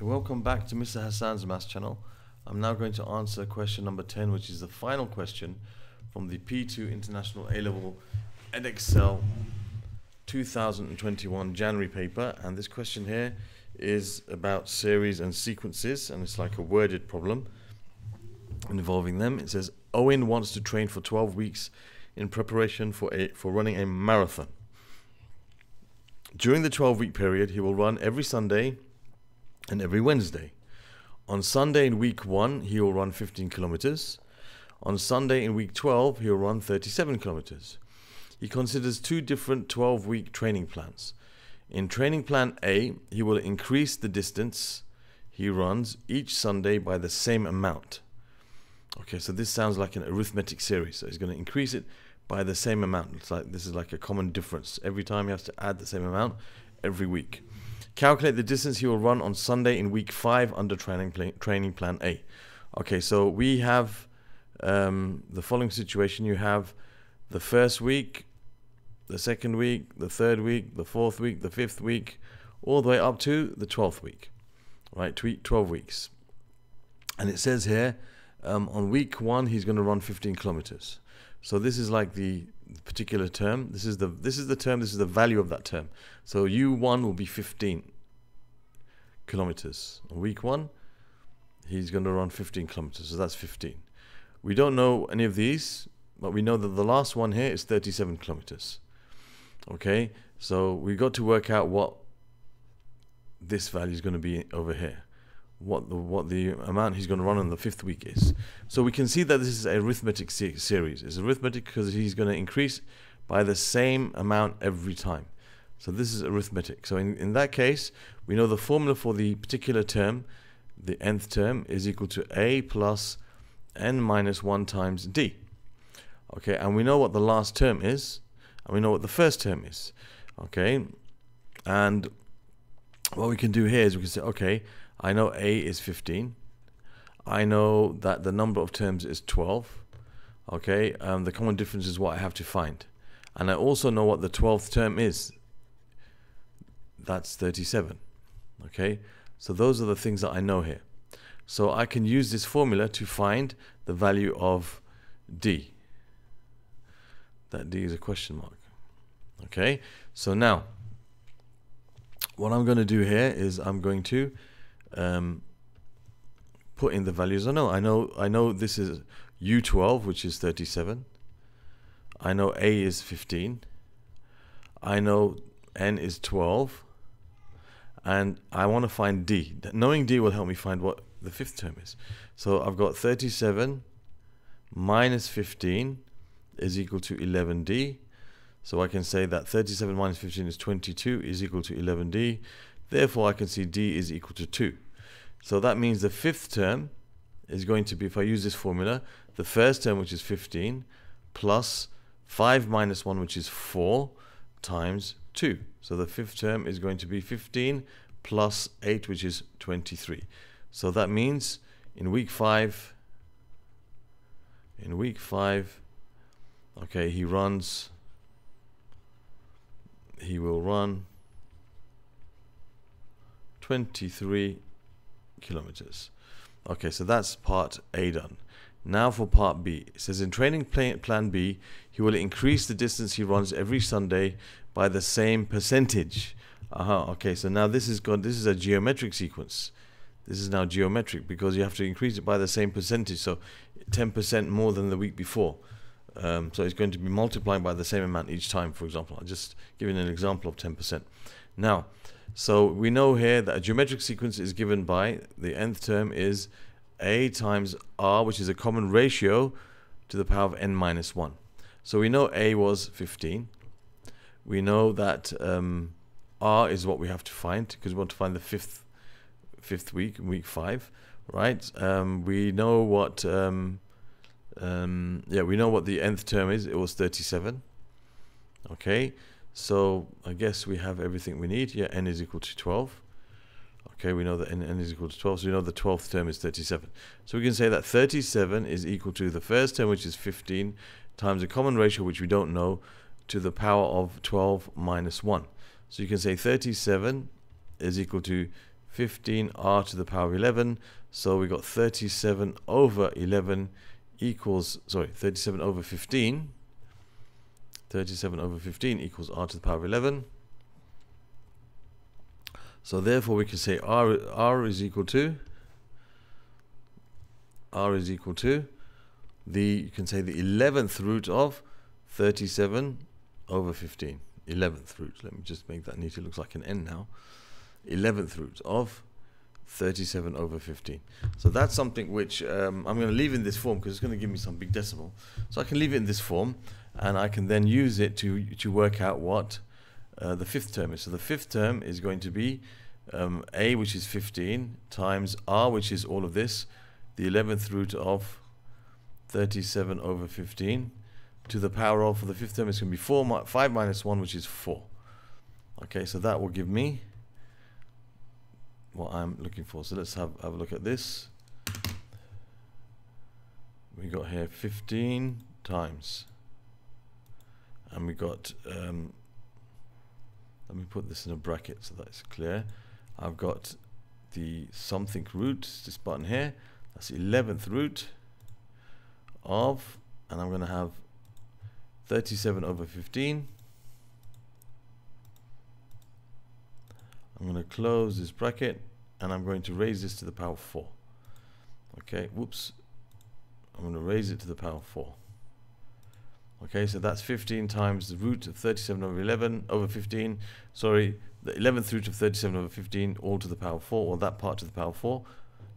Welcome back to Mr. Hassaan's Maths channel. I'm now going to answer question number 10, which is the final question from the P2 International A-Level Edexcel 2021 January paper. And this question here is about series and sequences, and it's like a worded problem involving them. It says, Owen wants to train for 12 weeks in preparation for, a, for running a marathon. During the 12 week period, he will run every Sunday and every Wednesday. On Sunday in week 1, he will run 15 kilometers. On Sunday in week 12, he'll run 37 kilometers. He considers two different 12 week training plans. In training plan A, he will increase the distance he runs each Sunday by the same amount. Okay, so this sounds like an arithmetic series. So he's going to increase it by the same amount. It's like this is like a common difference. Every time he has to add the same amount every week. Calculate the distance he will run on Sunday in week five under training plan, training plan A. Okay, so we have um, the following situation. You have the first week, the second week, the third week, the fourth week, the fifth week, all the way up to the twelfth week. Right, 12 weeks. And it says here um, on week one he's going to run 15 kilometers. So this is like the particular term. This is the this is the term. This is the value of that term. So u1 will be 15 kilometers on week one. He's going to run 15 kilometers. So that's 15. We don't know any of these, but we know that the last one here is 37 kilometers. Okay, so we got to work out what this value is going to be over here what the what the amount he's going to run on the fifth week is. So we can see that this is a arithmetic se series. It's arithmetic because he's going to increase by the same amount every time. So this is arithmetic. So in, in that case, we know the formula for the particular term, the nth term, is equal to a plus n minus 1 times d. Okay, and we know what the last term is, and we know what the first term is. Okay, and what we can do here is we can say, okay, I know A is 15. I know that the number of terms is 12. Okay, um, the common difference is what I have to find. And I also know what the 12th term is. That's 37. Okay, so those are the things that I know here. So I can use this formula to find the value of D. That D is a question mark. Okay, so now what I'm going to do here is I'm going to um, put in the values. I know, I know, I know this is U12, which is 37. I know A is 15. I know N is 12. And I want to find D. Knowing D will help me find what the fifth term is. So I've got 37 minus 15 is equal to 11D. So I can say that 37 minus 15 is 22 is equal to 11D. Therefore, I can see D is equal to 2. So that means the fifth term is going to be, if I use this formula, the first term, which is 15, plus 5 minus 1, which is 4, times 2. So the fifth term is going to be 15 plus 8, which is 23. So that means in week 5, in week 5, okay, he runs, he will run 23 kilometers. Okay, so that's part A done. Now for part B. It says in training plan B, he will increase the distance he runs every Sunday by the same percentage. Uh -huh, okay, so now this is gone. This is a geometric sequence. This is now geometric because you have to increase it by the same percentage. So 10% more than the week before. Um, so it's going to be multiplying by the same amount each time, for example. I'm just giving an example of 10%. Now, so we know here that a geometric sequence is given by the nth term is a times r, which is a common ratio to the power of n minus 1. So we know a was 15. We know that um, r is what we have to find because we want to find the fifth fifth week, week five, right? Um, we know what um, um, yeah, we know what the nth term is. It was 37. Okay. So I guess we have everything we need. Yeah, n is equal to 12. Okay, we know that n, n is equal to 12, so we know the 12th term is 37. So we can say that 37 is equal to the first term, which is 15, times a common ratio, which we don't know, to the power of 12 minus 1. So you can say 37 is equal to 15 r to the power of 11. So we got 37 over 11 equals, sorry, 37 over 15. 37 over 15 equals r to the power of 11. So therefore we can say r, r is equal to, r is equal to, the, you can say the 11th root of 37 over 15. 11th root. Let me just make that neat. It looks like an n now. 11th root of 37 over 15. So that's something which um, I'm going to leave in this form because it's going to give me some big decimal. So I can leave it in this form and I can then use it to, to work out what uh, the fifth term is. So the fifth term is going to be um, a, which is 15, times r, which is all of this, the 11th root of 37 over 15, to the power of, for the fifth term, it's going to be 4, 5 minus 1, which is 4. Okay, so that will give me what I'm looking for. So let's have, have a look at this. We got here 15 times. And we got, um, let me put this in a bracket so that's clear. I've got the something root, this button here. That's the 11th root of, and I'm going to have 37 over 15. I'm going to close this bracket and I'm going to raise this to the power 4. Okay, whoops. I'm going to raise it to the power 4. Okay, so that's 15 times the root of 37 over 11 over 15. Sorry, the 11th root of 37 over 15 all to the power 4, or that part to the power 4,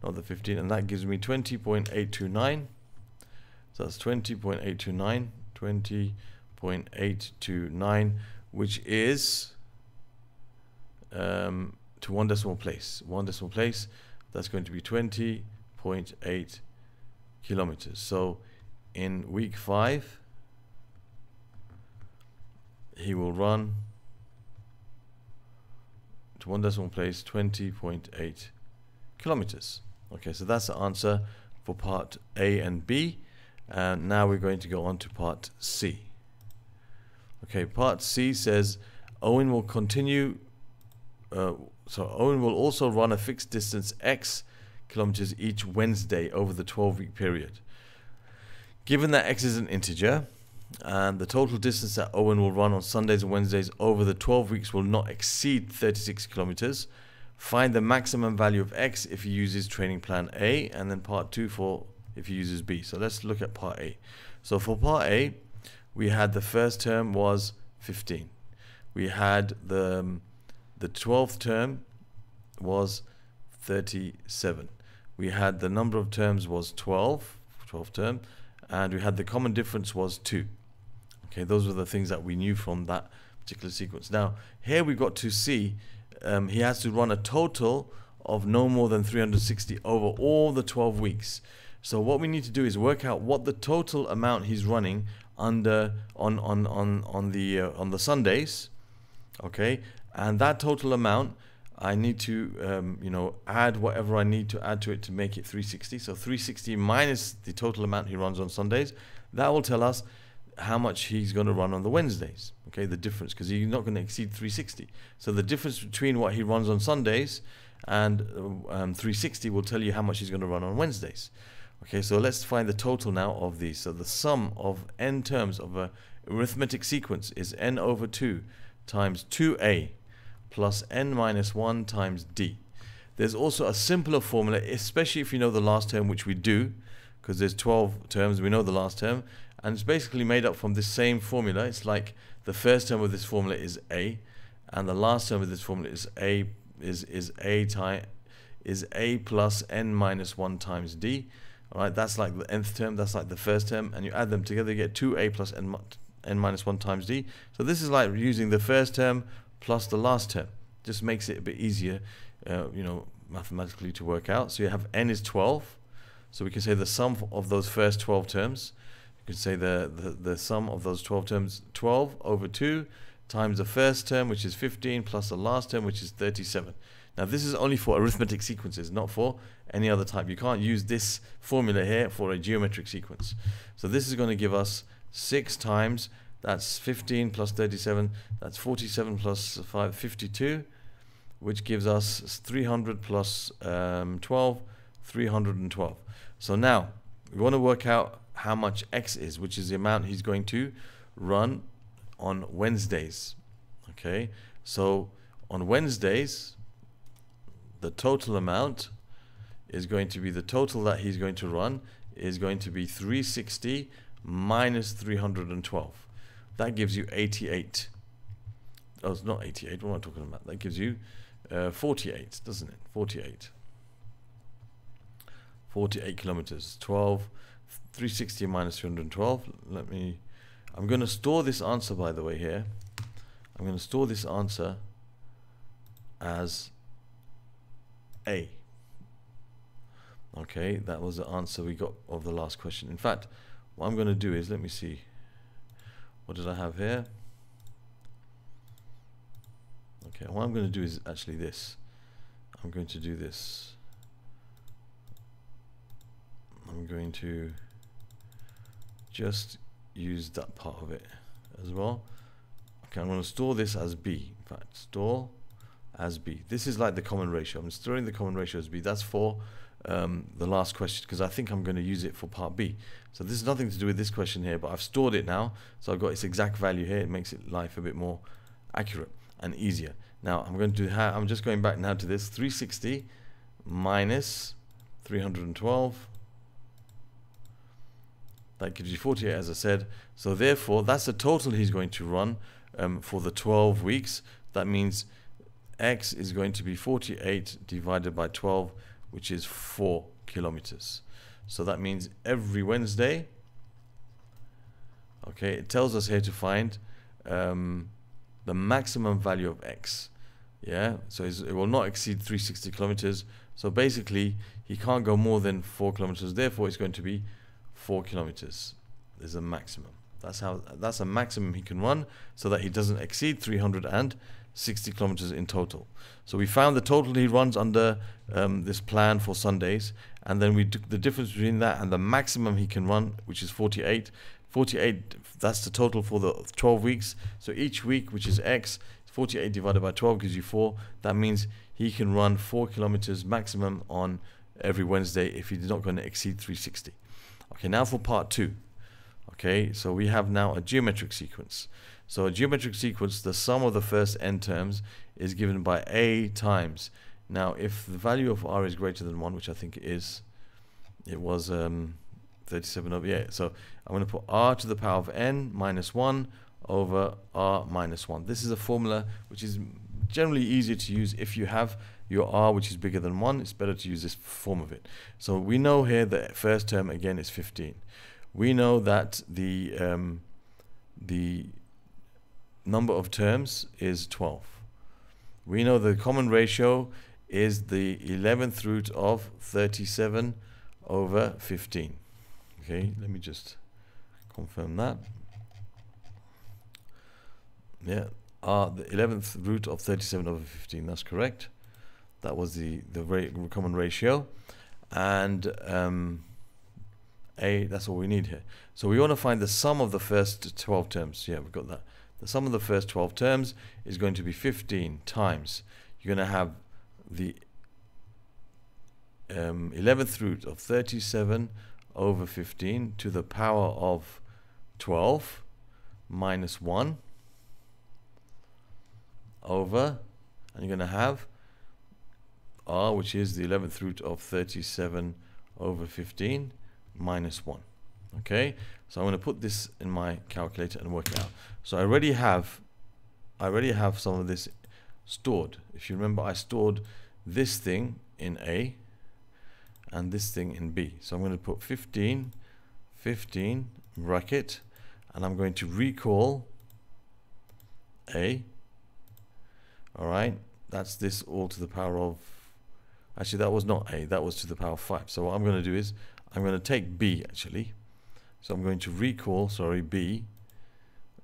not the 15, and that gives me 20.829. So that's 20.829, 20.829, which is um, to one decimal place. One decimal place, that's going to be 20.8 kilometers. So in week five, he will run to one decimal place 20.8 kilometers. Okay, so that's the answer for part A and B. And now we're going to go on to part C. Okay, part C says Owen will continue uh, so Owen will also run a fixed distance x kilometers each Wednesday over the 12 week period. Given that x is an integer, and the total distance that Owen will run on Sundays and Wednesdays over the 12 weeks will not exceed 36 kilometers, find the maximum value of x if he uses training plan A, and then part 2 for if he uses B. So let's look at part A. So for part A, we had the first term was 15. We had the um, the 12th term was 37. We had the number of terms was 12, 12 term, and we had the common difference was 2. Okay, those were the things that we knew from that particular sequence. Now, here we've got to see um, he has to run a total of no more than 360 over all the 12 weeks. So what we need to do is work out what the total amount he's running under on on on on the uh, on the Sundays, okay, and that total amount I need to um, you know add whatever I need to add to it to make it 360 so 360 minus the total amount he runs on Sundays that will tell us how much he's going to run on the Wednesdays okay? The difference because he's not going to exceed 360 so the difference between what he runs on Sundays and um, 360 will tell you how much he's going to run on Wednesdays okay? So let's find the total now of these. So the sum of n terms of a arithmetic sequence is n over 2 times 2a plus n minus 1 times d. There's also a simpler formula, especially if you know the last term, which we do, because there's 12 terms, we know the last term, and it's basically made up from the same formula. It's like the first term of this formula is a, and the last term of this formula is a is is a time is a plus n minus 1 times d. All right, that's like the nth term, that's like the first term, and you add them together, you get 2a plus n, n minus 1 times d. So this is like using the first term plus the last term. Just makes it a bit easier, uh, you know, mathematically to work out. So you have n is 12. So we can say the sum of those first 12 terms. You can say the, the, the sum of those 12 terms, 12 over 2 times the first term, which is 15, plus the last term, which is 37. Now this is only for arithmetic sequences, not for any other type. You can't use this formula here for a geometric sequence. So this is going to give us 6 times that's 15 plus 37. That's 47 plus 5, 52, which gives us 300 plus, um, 12, 312. So now we want to work out how much x is, which is the amount he's going to run on Wednesdays. Okay, so on Wednesdays, the total amount is going to be the total that he's going to run is going to be 360 minus 312. That gives you 88. Oh, it's not 88. What am I talking about? That gives you uh, 48, doesn't it? 48. 48 kilometers. 12, 360 minus 312. Let me. I'm going to store this answer, by the way, here. I'm going to store this answer as A. Okay, that was the answer we got of the last question. In fact, what I'm going to do is, let me see. What did I have here? Okay, what I'm going to do is actually this. I'm going to do this. I'm going to just use that part of it as well. Okay, I'm going to store this as B. In fact, store as B. This is like the common ratio. I'm storing the common ratio as B. That's for um, the last question because I think I'm going to use it for part B. So this is nothing to do with this question here, but I've stored it now. So I've got its exact value here. It makes it life a bit more accurate and easier. Now I'm going to I'm just going back now to this 360 minus 312 that gives you 48 as I said. So therefore that's the total he's going to run um, for the 12 weeks. That means x is going to be 48 divided by 12 which is 4 kilometers. So that means every Wednesday okay it tells us here to find um, the maximum value of x. Yeah? So it will not exceed 360 kilometers. So basically he can't go more than 4 kilometers. Therefore it's going to be 4 kilometers is a maximum. That's how that's a maximum he can run so that he doesn't exceed 360 kilometers in total. So we found the total he runs under um, this plan for Sundays and then we took the difference between that and the maximum he can run which is 48 48 that's the total for the 12 weeks. So each week which is x 48 divided by 12 gives you 4 that means he can run 4 kilometers maximum on every Wednesday if he's not going to exceed 360 okay now for part 2 okay so we have now a geometric sequence. So a geometric sequence the sum of the first n terms is given by a times. Now if the value of r is greater than 1 which I think it is it was um, 37 over yeah so I'm going to put r to the power of n minus 1 over r minus 1 this is a formula which is generally easier to use if you have your r which is bigger than 1 it's better to use this form of it. So we know here the first term again is 15 we know that the um, the number of terms is 12 we know the common ratio is the 11th root of 37 over 15 okay let me just confirm that. Yeah uh, the 11th root of 37 over 15 that's correct that was the the common ratio. And um, a that's all we need here. So we want to find the sum of the first 12 terms. Yeah we've got that. The sum of the first 12 terms is going to be 15 times. You're going to have the um, 11th root of 37 over 15 to the power of 12 minus 1 over and you're going to have r which is the 11th root of 37 over 15 minus 1 okay? So I'm going to put this in my calculator and work it out. So I already have I already have some of this stored. If you remember I stored this thing in A and this thing in B. So I'm going to put 15 15 bracket and I'm going to recall A. Alright that's this all to the power of actually that was not A that was to the power of 5 so what I'm going to do is I'm going to take B actually so I'm going to recall sorry B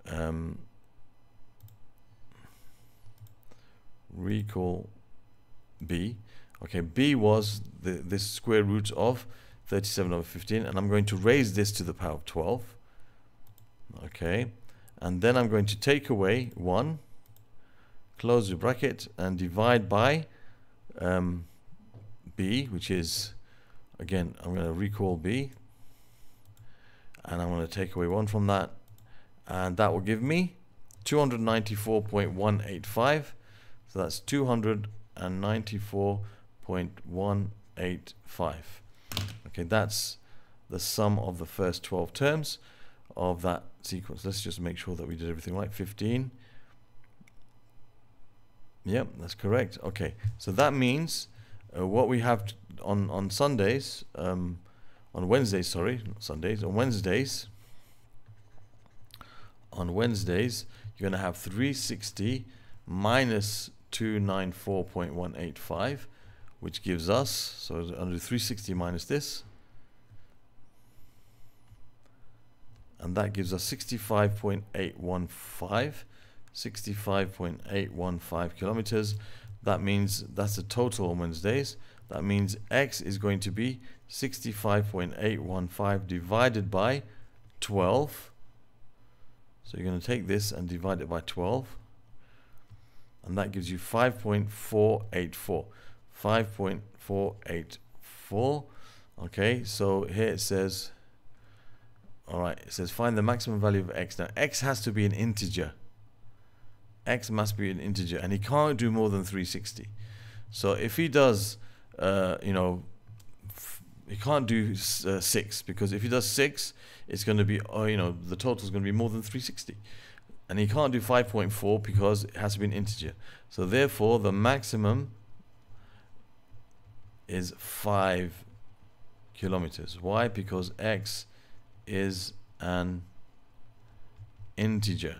um, recall b. Okay, b was the, this square root of 37 over 15 and I'm going to raise this to the power of 12. Okay, and then I'm going to take away 1, close the bracket and divide by um, b which is again I'm going to recall b and I'm going to take away 1 from that and that will give me 294.185 so that's 294.185 okay that's the sum of the first 12 terms of that sequence. Let's just make sure that we did everything right. 15 yep that's correct. Okay so that means uh, what we have on on Sundays um, on Wednesdays sorry not Sundays on Wednesdays on Wednesdays you're going to have 360 minus 294.185 which gives us so under 360 minus this and that gives us 65.815 65.815 kilometers that means that's the total on Wednesdays. That means x is going to be 65.815 divided by 12 so you're going to take this and divide it by 12 and that gives you 5.484 5.484 okay so here it says all right it says find the maximum value of x. Now x has to be an integer x must be an integer and he can't do more than 360 so if he does uh, you know he can't do uh, 6 because if he does 6 it's going to be oh, you know the total is going to be more than 360 and he can't do 5.4 because it has to be an integer. So therefore the maximum is 5 kilometers. Why? Because x is an integer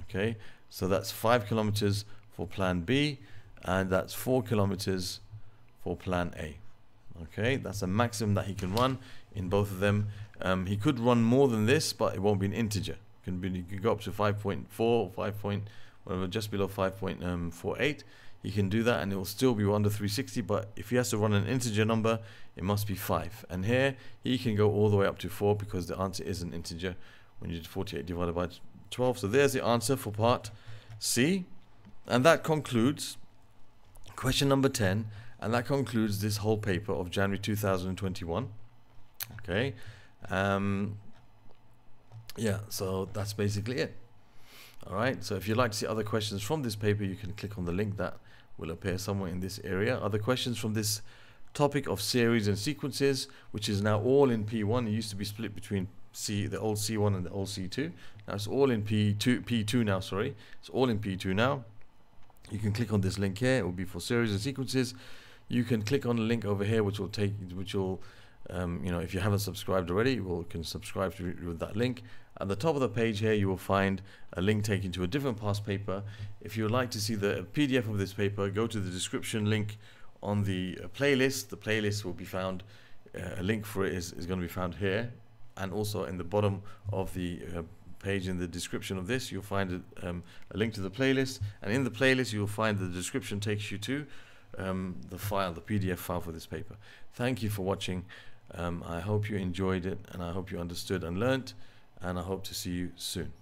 okay so that's 5 kilometers for plan B and that's 4 kilometers for plan A. Okay that's a maximum that he can run in both of them. Um, he could run more than this but it won't be an integer. It can be you can go up to 5.4 or 5 point whatever just below 5.48 he can do that and it will still be under 360 but if he has to run an integer number it must be 5 and here he can go all the way up to 4 because the answer is an integer. When you do 48 divided by 12 so there's the answer for part C. And that concludes question number 10 and that concludes this whole paper of January 2021 okay. Um, yeah so that's basically it. All right. So if you'd like to see other questions from this paper you can click on the link that will appear somewhere in this area. Other questions from this topic of series and sequences which is now all in P1 it used to be split between C the old C1 and the old C2 now it's all in P2 P2 now sorry. It's all in P2 now. You can click on this link here. It will be for series and sequences. You can click on the link over here which will take which will um, you know if you haven't subscribed already you will can subscribe to with that link. At the top of the page here you will find a link taking to a different past paper. If you would like to see the PDF of this paper go to the description link on the uh, playlist. The playlist will be found uh, a link for it is, is going to be found here and also in the bottom of the uh, page in the description of this you'll find a, um, a link to the playlist. And in the playlist you'll find the description takes you to um, the file the PDF file for this paper. Thank you for watching. Um, I hope you enjoyed it and I hope you understood and learnt and I hope to see you soon